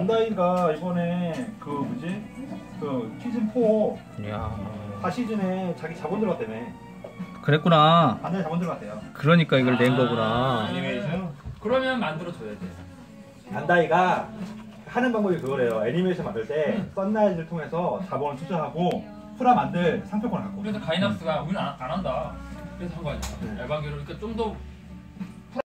반다이가 이번에 그 뭐지 그 시즌 4 야. 4시즌에 자기 자본 들어갔다며 그랬구나 반다이 자본 들어갔대요 그러니까 이걸 낸 아. 거구나 애니메이션 그러면 만들어줘야 돼. 반다이가 하는 방법이 그거래요 애니메이션 만들 때 썬라이즈를 통해서 자본을 투자하고 프라 만들 상표권을 갖고 그래서 가이낙스가 우리는 안, 안 한다. 그래서 한 거 아니야. 네. 에반게로 그러니까 좀더